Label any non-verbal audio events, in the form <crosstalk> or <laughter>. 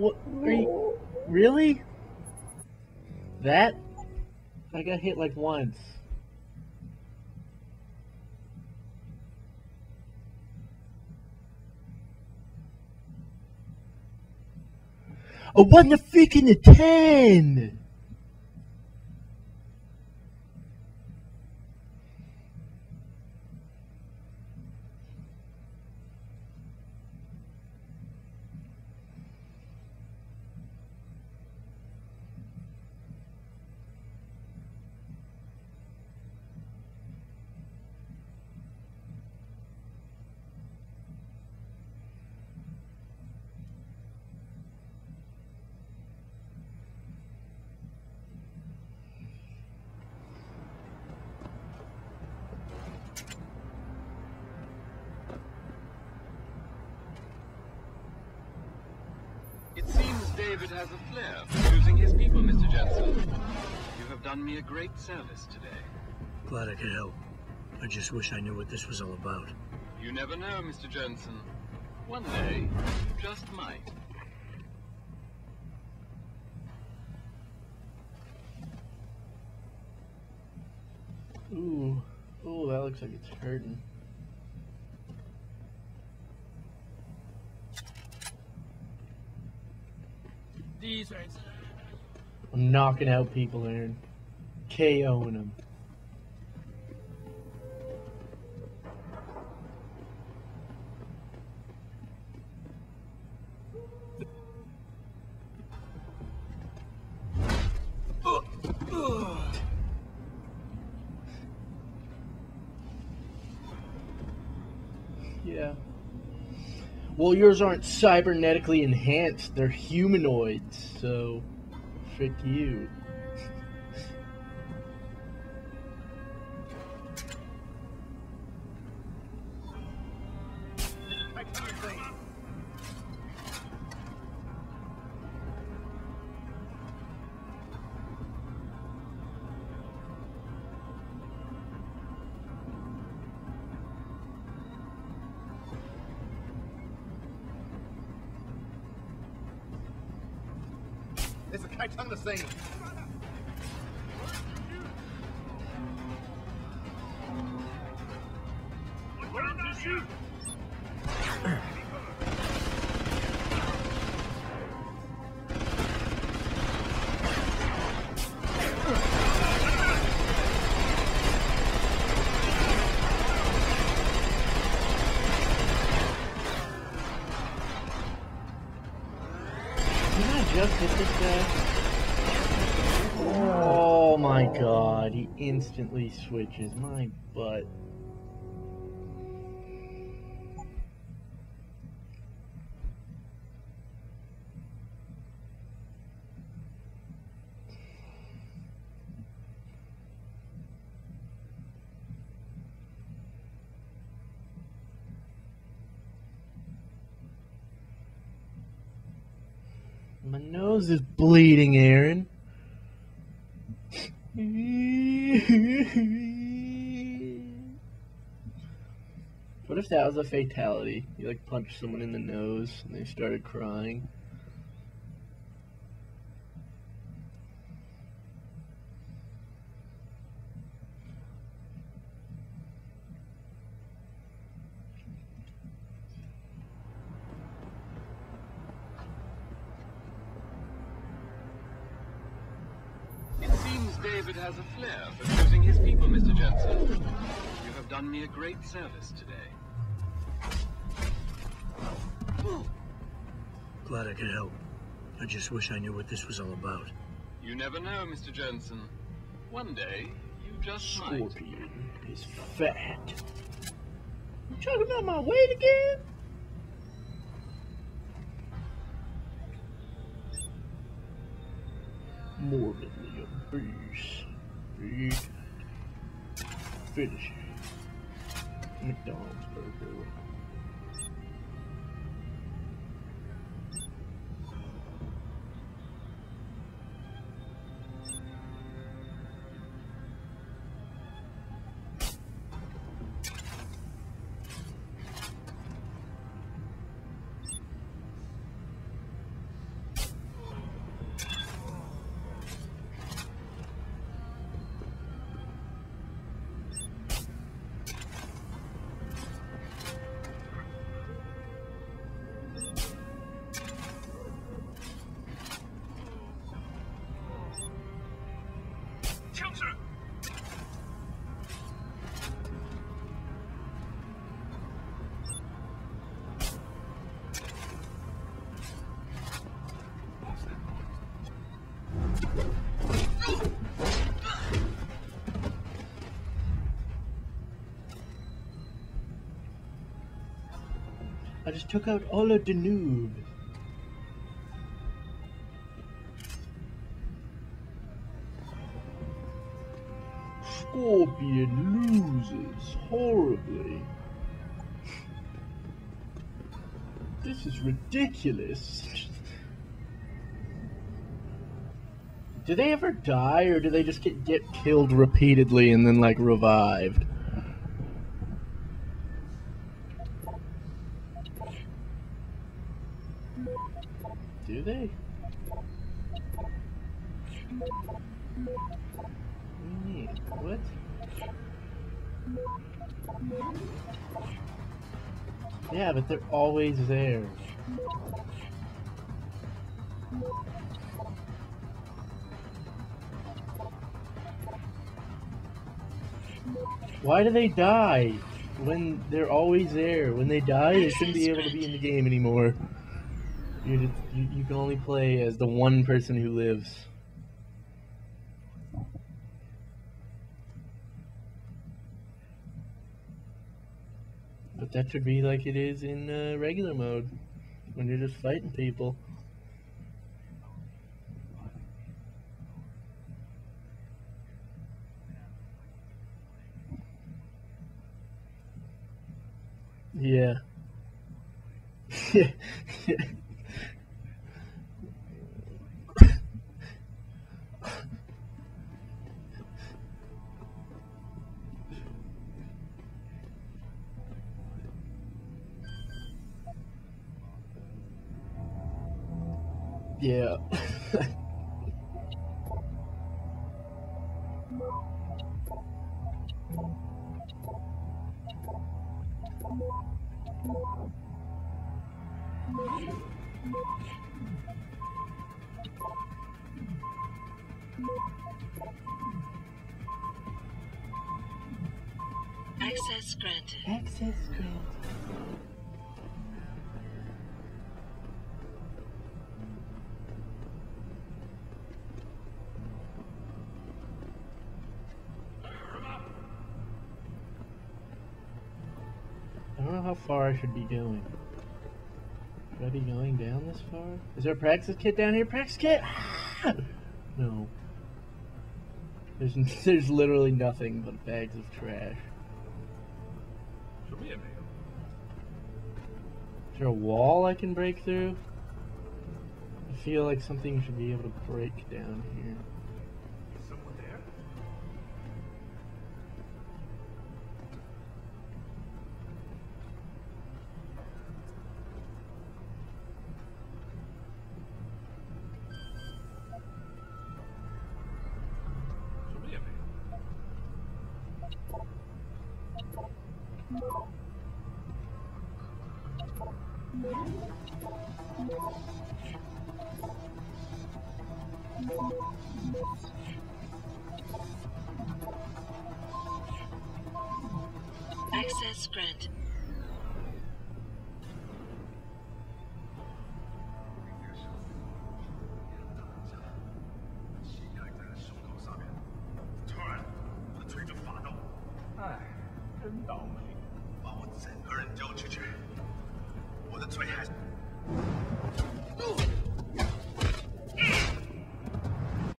What? Are you really? That? I got hit like once. A one, a freaking a ten. Seems David has a flair for choosing his people, Mr. Jensen. You have done me a great service today. Glad I could help. I just wish I knew what this was all about. You never know, Mr. Jensen. One day, you just might. Ooh. Ooh, that looks like it's hurting. I'm knocking out people, Aaron. KOing them. Well, yours aren't cybernetically enhanced. They're humanoids, so frick you. <laughs> my tongue to sing. Where did you shoot? Just hit this guy? Oh my god, he instantly switches. My butt. My nose is bleeding, Aaron. what if that was a fatality? You like punched someone in the nose and they started crying. Has a flair for choosing his people, Mr. Jensen. You have done me a great service today. Glad I could help. I just wish I knew what this was all about. You never know, Mr. Jensen. One day, you just might. Scorpion is fat. You talking about my weight again? Morbidly obese. Big. Finish. McDonald's burger. I just took out all of the noob. Scorpion loses horribly. This is ridiculous. Do they ever die, or do they just get, get killed repeatedly and then, like, revived? Do they? What? Yeah, but they're always there. Why do they die? When they're always there. When they die, they shouldn't be able to be in the game anymore. You, just, you, you can only play as the one person who lives. But that should be like it is in uh, regular mode, when you're just fighting people. Yeah. <laughs> yeah. Yeah. <laughs> Access granted. Access granted. how far I should be going. Should I be going down this far? Is there a Praxis kit down here? Praxis kit? <laughs> No. There's <laughs> there's literally nothing but bags of trash. Is there a wall I can break through? I feel like something should be able to break down here. Access grant. Oh.